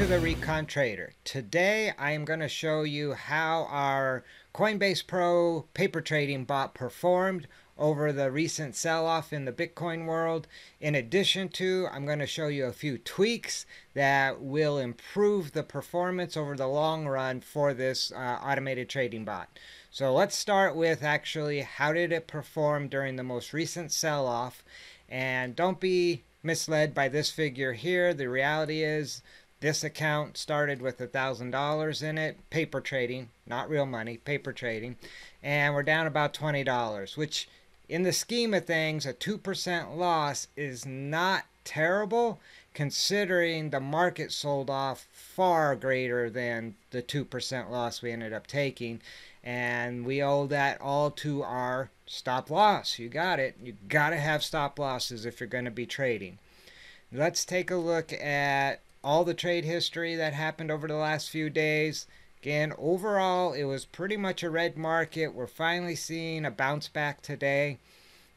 to the Recon Trader. Today I am going to show you how our Coinbase Pro paper trading bot performed over the recent sell-off in the Bitcoin world. In addition to, I'm going to show you a few tweaks that will improve the performance over the long run for this uh, automated trading bot. So let's start with actually how did it perform during the most recent sell-off and don't be misled by this figure here. The reality is this account started with a $1,000 in it, paper trading, not real money, paper trading, and we're down about $20, which in the scheme of things, a 2% loss is not terrible considering the market sold off far greater than the 2% loss we ended up taking. And we owe that all to our stop loss. You got it. You got to have stop losses if you're going to be trading. Let's take a look at all the trade history that happened over the last few days. Again, overall, it was pretty much a red market. We're finally seeing a bounce back today,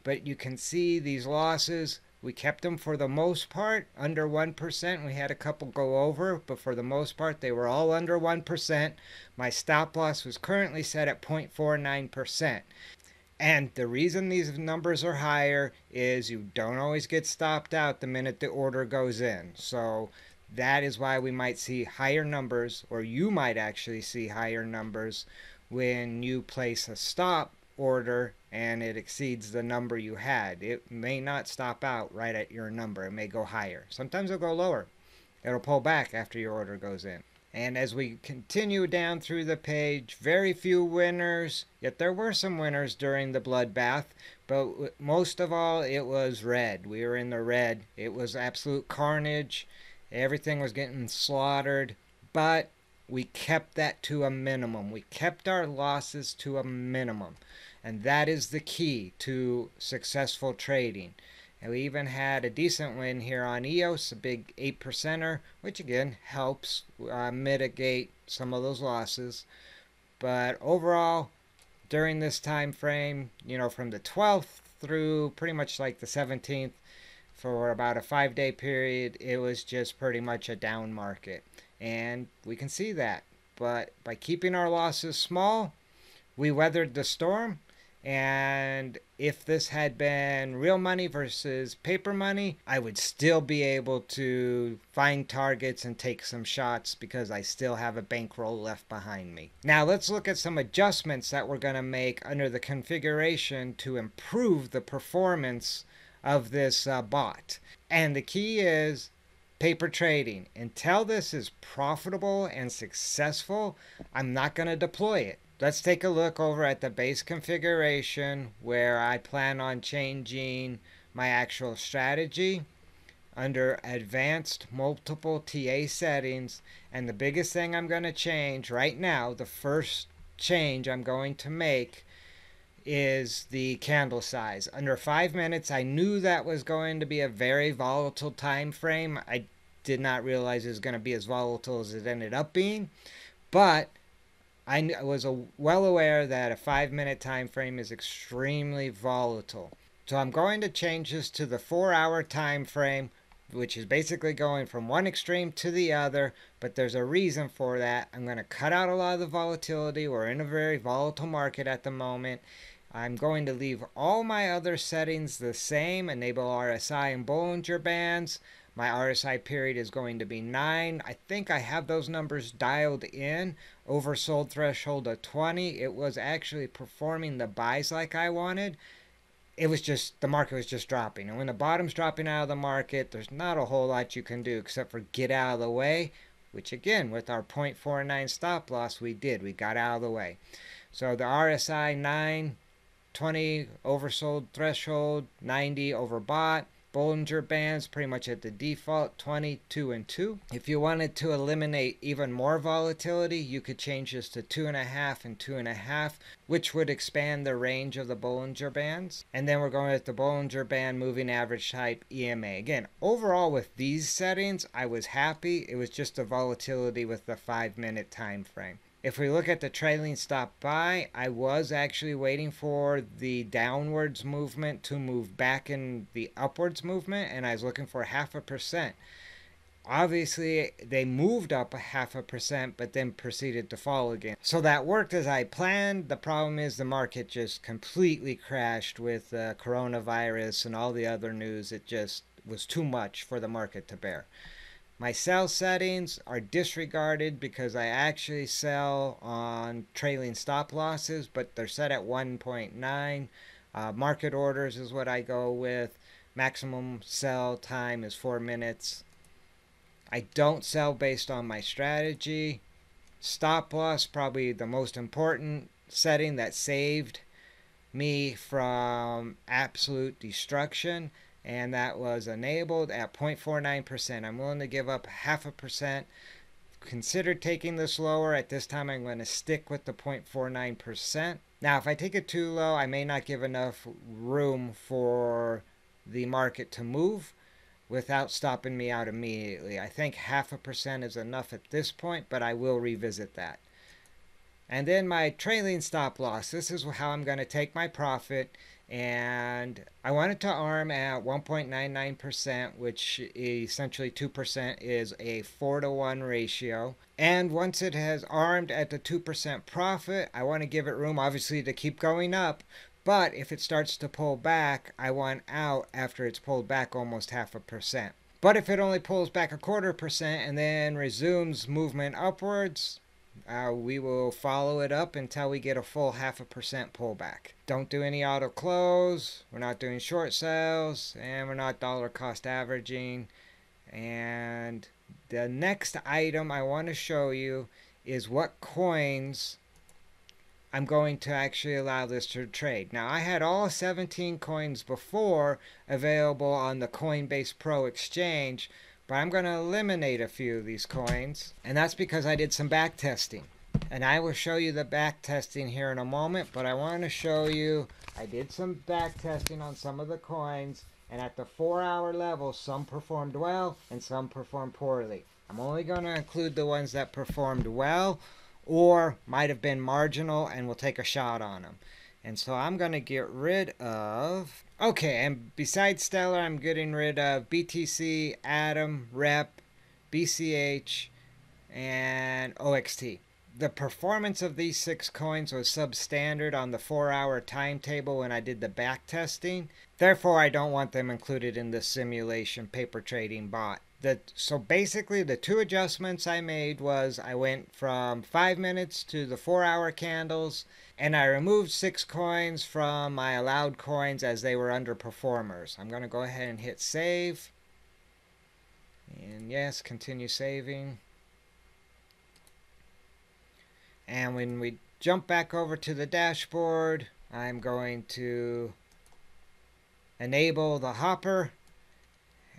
but you can see these losses. We kept them for the most part under 1%. We had a couple go over, but for the most part, they were all under 1%. My stop loss was currently set at 0.49%. And the reason these numbers are higher is you don't always get stopped out the minute the order goes in. So that is why we might see higher numbers, or you might actually see higher numbers when you place a stop order and it exceeds the number you had. It may not stop out right at your number. It may go higher. Sometimes it'll go lower. It'll pull back after your order goes in. And as we continue down through the page, very few winners, yet there were some winners during the bloodbath, but most of all, it was red. We were in the red. It was absolute carnage. Everything was getting slaughtered, but we kept that to a minimum. We kept our losses to a minimum. And that is the key to successful trading. And we even had a decent win here on EOS, a big 8 percenter, which again helps uh, mitigate some of those losses. But overall, during this time frame, you know, from the 12th through pretty much like the 17th, for about a five day period, it was just pretty much a down market. And we can see that. But by keeping our losses small, we weathered the storm. And if this had been real money versus paper money, I would still be able to find targets and take some shots because I still have a bankroll left behind me. Now let's look at some adjustments that we're going to make under the configuration to improve the performance of this uh, bot. And the key is paper trading. Until this is profitable and successful, I'm not going to deploy it. Let's take a look over at the base configuration where I plan on changing my actual strategy under advanced multiple TA settings and the biggest thing I'm going to change right now the first change I'm going to make is the candle size. Under five minutes, I knew that was going to be a very volatile time frame. I did not realize it was going to be as volatile as it ended up being, but I was well aware that a five minute time frame is extremely volatile. So I'm going to change this to the four hour time frame, which is basically going from one extreme to the other, but there's a reason for that. I'm going to cut out a lot of the volatility. We're in a very volatile market at the moment. I'm going to leave all my other settings the same, enable RSI and Bollinger Bands. My RSI period is going to be 9. I think I have those numbers dialed in. Oversold threshold of 20. It was actually performing the buys like I wanted. It was just, the market was just dropping. And when the bottom's dropping out of the market, there's not a whole lot you can do except for get out of the way, which again, with our 0.49 stop loss, we did. We got out of the way. So the RSI 9, 20 oversold threshold, 90 overbought. Bollinger Bands pretty much at the default 22 and 2. If you wanted to eliminate even more volatility, you could change this to 2.5 and 2.5, which would expand the range of the Bollinger Bands. And then we're going with the Bollinger Band moving average type EMA. Again, overall with these settings, I was happy. It was just the volatility with the 5 minute time frame. If we look at the trailing stop buy, I was actually waiting for the downwards movement to move back in the upwards movement, and I was looking for half a percent. obviously they moved up a half a percent but then proceeded to fall again. So that worked as i planned. The problem is the market just completely crashed with uh, coronavirus and all the other news. It just was too much for the market to bear my sell settings are disregarded because I actually sell on trailing stop losses, but they're set at 1.9. Uh, market orders is what I go with. Maximum sell time is four minutes. I don't sell based on my strategy. Stop loss, probably the most important setting that saved me from absolute destruction and that was enabled at 0.49%. I'm willing to give up half a percent. Consider taking this lower. At this time, I'm going to stick with the 0.49%. Now, if I take it too low, I may not give enough room for the market to move without stopping me out immediately. I think half a percent is enough at this point, but I will revisit that. And then my trailing stop loss. This is how I'm going to take my profit and I wanted to arm at 1.99%, which essentially 2% is a 4 to 1 ratio. And once it has armed at the 2% profit, I want to give it room, obviously, to keep going up. But if it starts to pull back, I want out after it's pulled back almost half a percent. But if it only pulls back a quarter percent and then resumes movement upwards, uh, we will follow it up until we get a full half a percent pullback. Don't do any auto close. We're not doing short sales, and we're not dollar cost averaging. And the next item I want to show you is what coins I'm going to actually allow this to trade. Now, I had all 17 coins before available on the Coinbase Pro exchange, but I'm going to eliminate a few of these coins, and that's because I did some back testing. And I will show you the back testing here in a moment, but I want to show you, I did some back testing on some of the coins, and at the four hour level, some performed well and some performed poorly. I'm only going to include the ones that performed well or might have been marginal and we'll take a shot on them. And so I'm going to get rid of... Okay, and besides Stellar, I'm getting rid of BTC, Atom, Rep, BCH, and OXT. The performance of these six coins was substandard on the four hour timetable when I did the back testing. Therefore, I don't want them included in the simulation paper trading bot the so basically the two adjustments I made was I went from five minutes to the four hour candles and I removed six coins from my allowed coins as they were underperformers. I'm going to go ahead and hit save. And yes, continue saving. And when we jump back over to the dashboard, I'm going to enable the hopper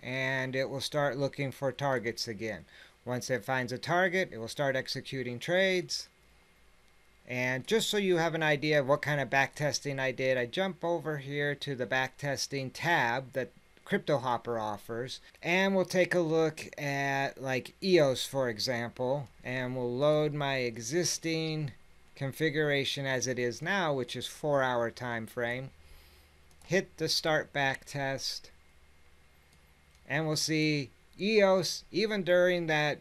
and it will start looking for targets again. Once it finds a target, it will start executing trades. And just so you have an idea of what kind of backtesting I did, I jump over here to the backtesting tab that CryptoHopper offers. And we'll take a look at like EOS, for example, and we'll load my existing configuration as it is now, which is four hour time frame. Hit the start backtest and we'll see EOS, even during that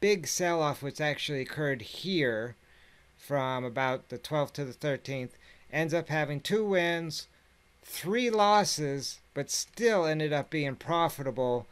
big sell off, which actually occurred here from about the 12th to the 13th, ends up having two wins, three losses, but still ended up being profitable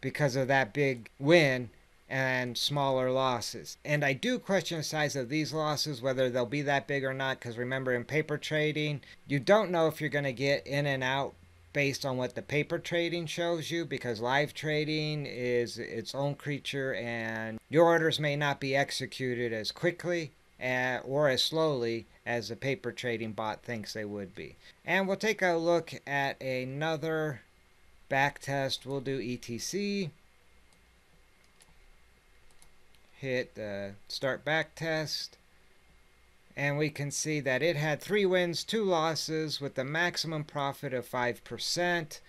because of that big win and smaller losses. And I do question the size of these losses, whether they'll be that big or not, because remember, in paper trading, you don't know if you're going to get in and out based on what the paper trading shows you because live trading is its own creature and your orders may not be executed as quickly uh, or as slowly as the paper trading bot thinks they would be. And we'll take a look at another back test. We'll do ETC. Hit start back test and we can see that it had three wins, two losses with a maximum profit of 5%.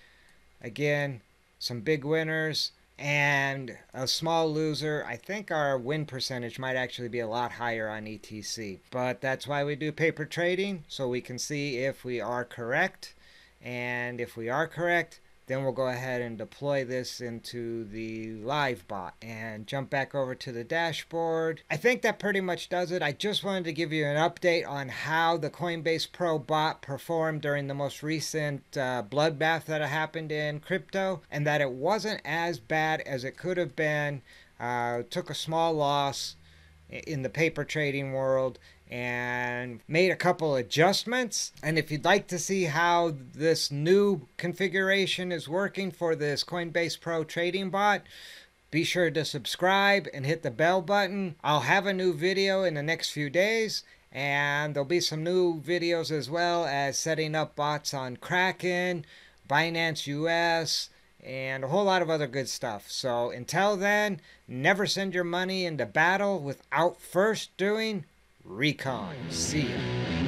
Again, some big winners and a small loser. I think our win percentage might actually be a lot higher on ETC, but that's why we do paper trading so we can see if we are correct. And if we are correct, then we'll go ahead and deploy this into the live bot and jump back over to the dashboard. I think that pretty much does it. I just wanted to give you an update on how the Coinbase Pro bot performed during the most recent uh, bloodbath that happened in crypto and that it wasn't as bad as it could have been. Uh, took a small loss in the paper trading world and made a couple adjustments. And if you'd like to see how this new configuration is working for this Coinbase Pro trading bot, be sure to subscribe and hit the bell button. I'll have a new video in the next few days. And there'll be some new videos as well as setting up bots on Kraken, Binance US, and a whole lot of other good stuff. So until then, never send your money into battle without first doing recon. See ya.